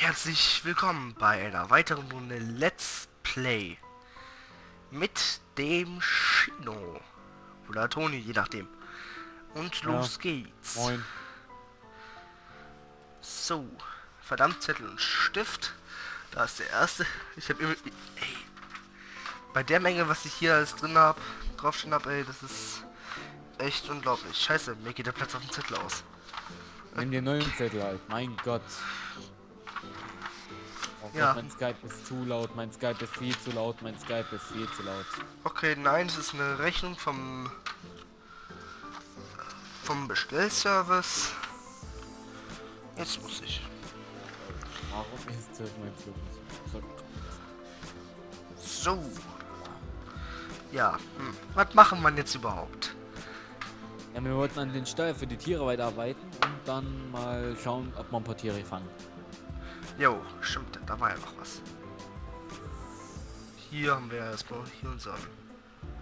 Herzlich willkommen bei einer weiteren Runde Let's Play mit dem Shino oder Toni, je nachdem. Und los ja. geht's. Moin. So, verdammt Zettel und Stift. Da ist der erste. Ich habe immer, ey, bei der Menge, was ich hier alles drin habe, draufstehen habe, ey, das ist echt unglaublich. Scheiße, mir geht der Platz auf dem Zettel aus. Nimm dir neuen Zettel halt. Mein Gott. Oh ja. Gott, mein Skype ist zu laut, mein Skype ist viel zu laut, mein Skype ist viel zu laut. Okay, nein, es ist eine Rechnung vom vom Bestellservice. Jetzt muss ich. Warum ist das mein Flug so? Ja, hm. was machen wir jetzt überhaupt? Ja, wir wollten an den Stall für die Tiere weiterarbeiten und dann mal schauen, ob man ein paar Tiere fangen. Jo, stimmt, da war ja noch was. Hier haben wir erstmal hier unser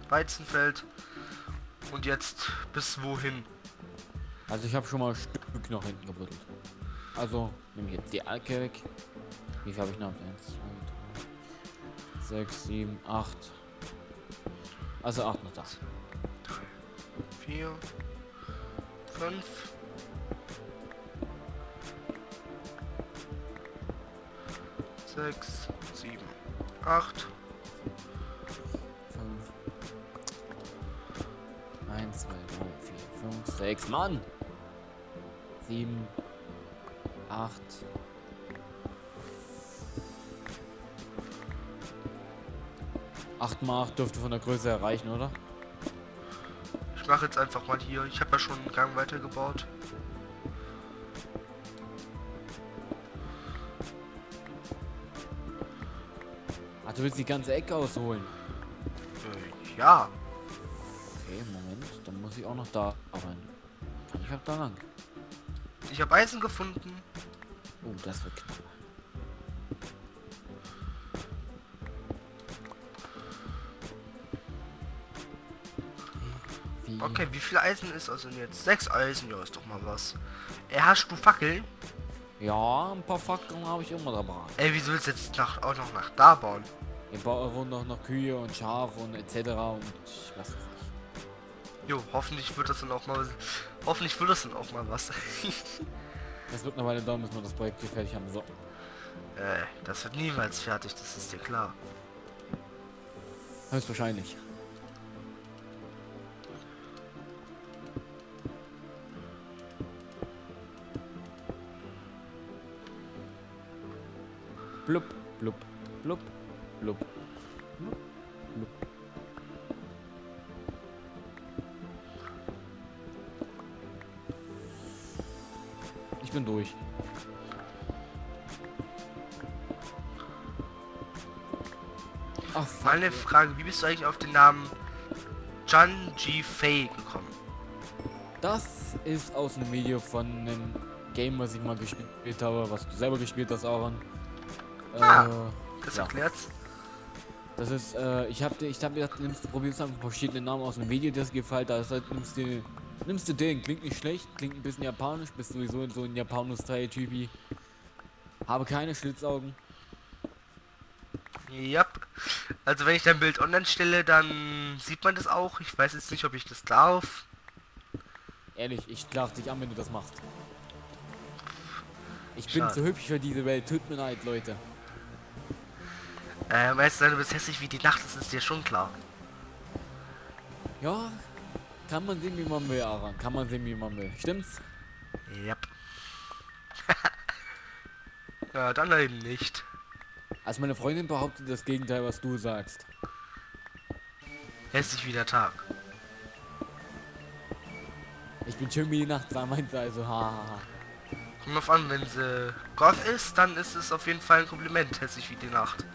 Weizenfeld. Und jetzt bis wohin? Also ich habe schon mal ein Stück noch hinten gebuddelt. Also nehme ich jetzt die Alke weg. Wie viel habe ich noch? 1, 2, 3, 6, 7, 8. Also 8 noch da. 3, 4, 5. Sechs, sieben, acht. Fünf. Eins, zwei, drei, vier, fünf, sechs. Mann! Sieben. Acht. Acht mal acht dürfte von der Größe erreichen, oder? mache jetzt einfach mal hier. Ich habe ja schon einen Gang weitergebaut. Du willst die ganze Ecke ausholen? Äh, ja. Okay, Moment. Dann muss ich auch noch da rein. Ich auch da lang? Ich habe Eisen gefunden. Oh, das wird knapp. Okay, wie viel Eisen ist also jetzt? Sechs Eisen, ja, ist doch mal was. Ey, hast du Fackeln? Ja, ein paar Fackeln habe ich immer dabei. Ey, wieso willst du jetzt nach, auch noch nach da bauen? Ich baue noch, noch Kühe und Schafe und etc. und ich weiß nicht. Jo, hoffentlich wird das dann auch mal hoffentlich wird das dann auch mal was. das wird noch eine dauern, bis wir das Projekt hier fertig haben. So. Äh, das wird niemals fertig, das ist dir klar. Höchstwahrscheinlich. Blub, blub, blub, blub, blub. Ich bin durch. Ach, meine Frage, wie bist du eigentlich auf den Namen John G. Fay gekommen? Das ist aus einem Video von einem Game, was ich mal gespielt habe, was du selber gespielt hast, Aaron. Ah, äh, das ja. erklärt's. Das ist, äh, ich hab, ich hab gedacht, nimmst, probierst einfach verschiedene Namen aus dem Video, das gefällt. Da halt, nimmst du, nimmst du den. Klingt nicht schlecht, klingt ein bisschen japanisch, bist sowieso so ein Japanus-Teil-Typi. Habe keine Schlitzaugen. Ja. Also wenn ich dein Bild online stelle, dann sieht man das auch. Ich weiß jetzt nicht, ob ich das darf. Ehrlich, ich klar dich an, wenn du das machst. Ich bin Schade. zu hübsch für diese Welt. Tut mir leid, Leute. Äh, weißt du, du bist hässlich wie die Nacht, das ist dir schon klar. Ja, kann man sehen, wie man will, Aran. Kann man sehen, wie man will. Stimmt's? Ja. ja, dann eben nicht. Also meine Freundin behauptet das Gegenteil, was du sagst. Hässlich wie der Tag. Ich bin schön wie die Nacht, da meint sie also, hahaha. Kommt auf an, wenn sie Goth ist, dann ist es auf jeden Fall ein Kompliment, hässlich wie die Nacht.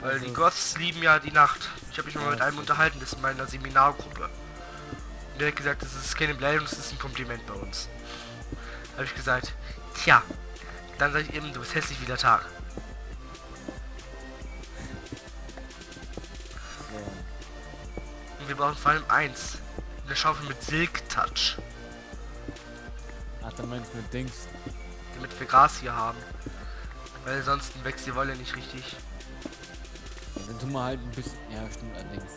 Weil also die Goths lieben ja die Nacht. Ich habe mich mal mit einem unterhalten, das ist in meiner Seminargruppe. Und der hat gesagt, das ist keine Beleidigung, das ist ein Kompliment bei uns. Habe ich gesagt, tja, dann sage ich eben, du bist hässlich wie der Tag. Und wir brauchen vor allem eins. Eine Schaufel mit Silk Touch. Ach, du meinst mit Dings. Damit wir Gras hier haben. Weil sonst wächst die Wolle nicht richtig. Dann tun wir halt ein bisschen. Ja, stimmt allerdings.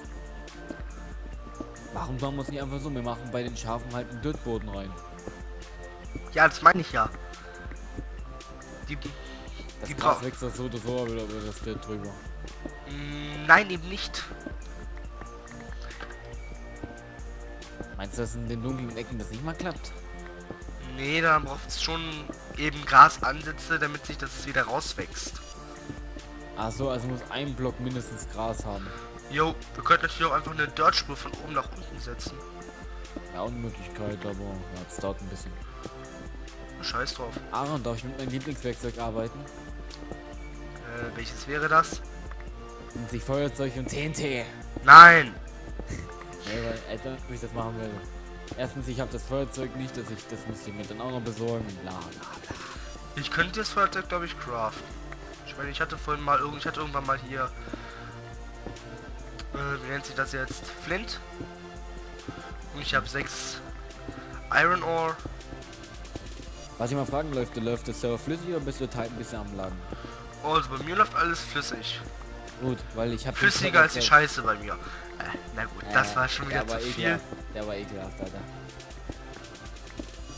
Warum machen wir es nicht einfach so? Wir machen bei den Schafen halt einen Dirtboden rein. Ja, das meine ich ja. Die, Das Die Gras wächst das so oder so, aber das Dirt drüber. Mm, nein, eben nicht. Meinst du, dass in den dunklen Ecken das nicht mal klappt? Nee, da braucht es schon eben Grasansätze, damit sich das wieder rauswächst. Ach so, also muss ein Block mindestens Gras haben. Jo, wir könnten natürlich auch einfach eine Dirtspur von oben nach unten setzen. Ja, Unmöglichkeit, aber ja, es dauert ein bisschen. Scheiß drauf. Aaron, darf ich mit meinem Lieblingswerkzeug arbeiten? Äh, welches wäre das? Und sich Feuerzeug und TNT. Nein! Nee, weil, Alter, wie ich das machen will. Erstens, ich habe das Feuerzeug nicht, dass ich das muss ich mir dann auch noch besorgen. Bla bla bla. Ich könnte das Feuerzeug, glaube ich, craften. Ich meine, ich hatte vorhin mal irgend, ich hatte irgendwann mal hier, äh, wie nennt sich das jetzt? Flint. Und ich habe sechs Iron Ore. Was ich mal fragen läuft, läuft der Server flüssig oder bist du ein bisschen am Laden? Also bei mir läuft alles flüssig. Gut, weil ich habe Flüssiger als die Scheiße bei mir. Äh, na gut, das war schon wieder der zu viel. ekelhaft. Der war ekelhaft, Alter.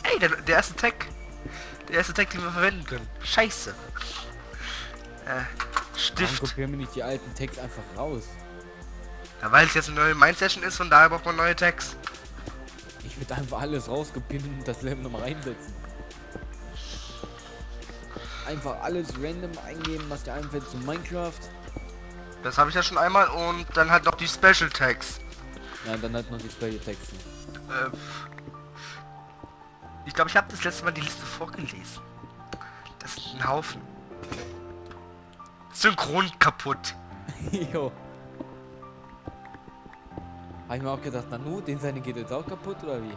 Ey, der, der erste Tag. Der erste Tag, den wir verwenden können. Scheiße. Äh, Stift. kopieren wir nicht die alten Tags einfach raus? Ja, weil es jetzt eine neue Mind-Session ist und daher braucht man neue Tags. Ich würde einfach alles rauskopieren und das Level nochmal reinsetzen. Einfach alles random eingeben, was dir einfällt zu Minecraft. Das habe ich ja schon einmal und dann halt noch die Special Tags. Ja, dann halt noch die Special Texte. Äh, ich glaube, ich habe das letzte Mal die Liste vorgelesen. Das ist ein Haufen. Synchron kaputt. jo. Hab ich mir auch gedacht, Nanu, den seine geht jetzt auch kaputt oder wie?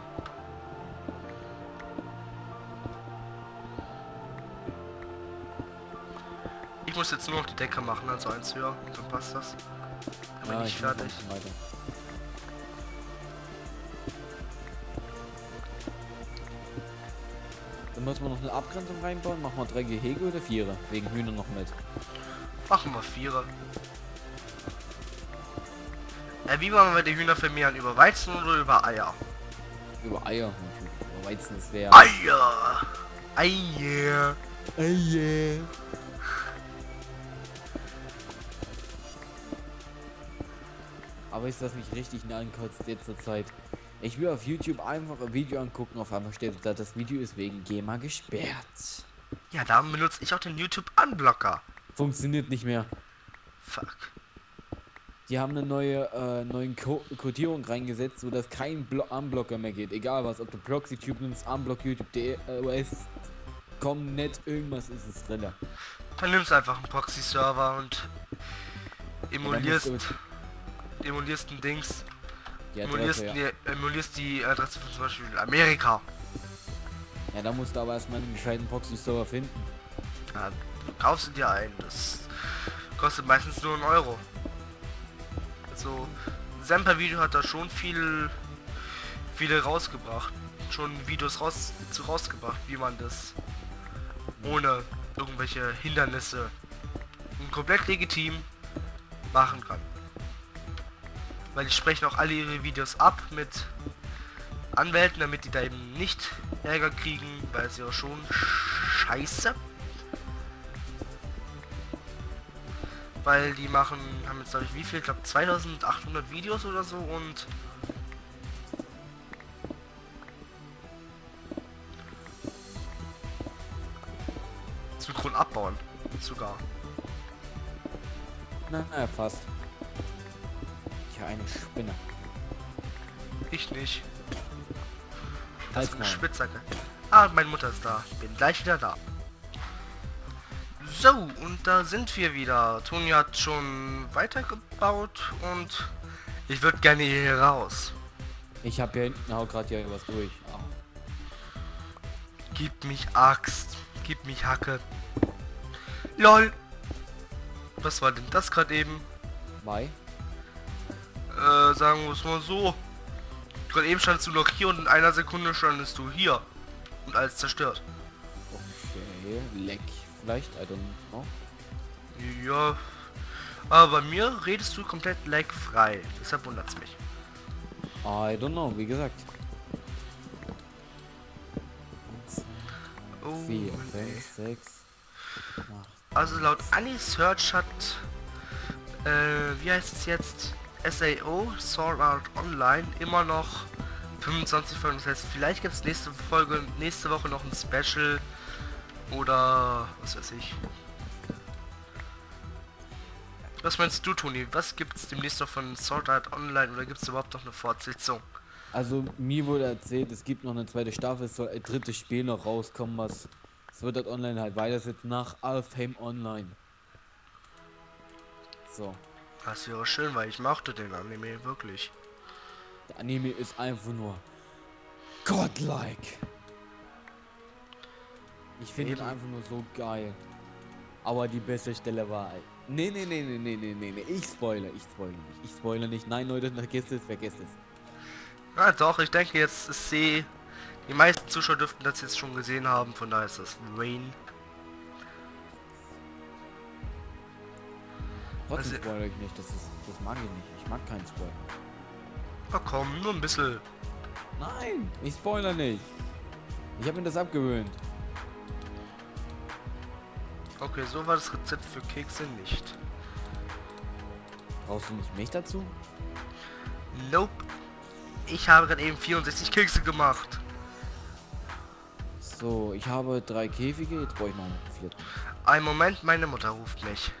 Ich muss jetzt nur noch die Decke machen, also eins höher. Dann passt das. Dann bin ich mach fertig. Dann müssen wir noch eine Abgrenzung reinbauen. Machen wir drei Gehege oder vier? Wegen Hühner noch mit. Machen wir Vierer. Äh, wie wollen wir die Hühner vermehren? Über Weizen oder über Eier? Über Eier. Über Weizen ist wer. Eier! Eier! Eier. Aber ist das nicht richtig kotzt jetzt zur Zeit? Ich will auf YouTube einfach ein Video angucken, auf einmal steht da, das Video ist wegen GEMA gesperrt. Ja, da benutze ich auch den YouTube-Unblocker. Funktioniert nicht mehr. Fuck. Die haben eine neue, äh, neuen Co Codierung reingesetzt, so dass kein Blo Unblocker mehr geht. Egal was, ob du ProxyTube nimmst, Unblock YouTube.de, äh, OS, Comnet, irgendwas ist es drin. Dann nimmst einfach einen Proxy-Server und emulierst, musst emulierst ein Dings, Die emulierst, Adresse, ja. die, emulierst die Adresse von zum Beispiel Amerika. ja, da musst du aber erstmal einen gescheiten Proxy-Server finden. Ja, kaufst du dir einen. Das kostet meistens nur einen Euro. Also, Semper Video hat da schon viel, viele rausgebracht. Schon Videos raus, zu rausgebracht, wie man das ohne irgendwelche Hindernisse und komplett legitim machen kann. Weil die sprechen auch alle ihre Videos ab mit Anwälten, damit die da eben nicht Ärger kriegen, weil sie auch schon scheiße. Weil die machen, haben jetzt glaube ich wie viel, ich glaube 2800 Videos oder so und synchron abbauen sogar. Na, na, fast. Ja, eine Spinne. Ich nicht. Das Halt's ist eine. Spitzhacke. Ah, meine Mutter ist da. Ich bin gleich wieder da. So, und da sind wir wieder. Toni hat schon weitergebaut und ich würde gerne hier raus. Ich habe hier hinten hau gerade hier was durch. Au. Gib mich Axt. Gib mich Hacke. LOL. Was war denn das gerade eben? Mai. Äh, sagen wir es mal so. Gerade eben standest du noch hier und in einer Sekunde standest du hier. Und alles zerstört. Okay, leck. Vielleicht, I don't know. Ja. Aber bei mir redest du komplett lagfrei. Deshalb wundert's mich. I don't know, wie gesagt. Oh, 4, nee. 5, 6, 8. Also laut AniSearch hat, äh, wie heißt es jetzt, SAO, Sword Art Online, immer noch 25 Folgen. Das heißt, vielleicht gibt es nächste Folge, nächste Woche noch ein Special oder was weiß ich. Was meinst du, Toni? Was gibt es demnächst noch von Sword Art Online oder gibt es überhaupt noch eine Fortsetzung? Also mir wurde erzählt, es gibt noch eine zweite Staffel, es soll ein drittes Spiel noch rauskommen, was es wird halt online halt weitersetzen nach Alfheim Online. So. Das wäre schön, weil ich mochte den Anime wirklich. Der Anime ist einfach nur godlike. Ich finde ihn einfach nur so geil. Aber die beste Stelle war. Nee, nee, nee, nee, nee, nee, nee, nee. Ich spoilere, ich spoilere nicht. Ich spoilere nicht. Nein, Leute, vergesst es, vergesst es. Na doch, ich denke jetzt ist sie. Die meisten Zuschauer dürften das jetzt schon gesehen haben, von daher ist das Rain. Trotzdem Also- spoilere ich nicht. Das, ist, das mag ich nicht. Ich mag keinen Spoiler. Na komm, nur ein bisschen. Nein, ich spoilere nicht. Ich habe mir das abgewöhnt. Okay, so war das Rezept für Kekse nicht. Brauchst du nicht mich dazu? Nope. Ich habe gerade eben 64 Kekse gemacht. So, ich habe drei Käfige. Jetzt brauche ich noch einen vierten. Ein Moment, meine Mutter ruft mich.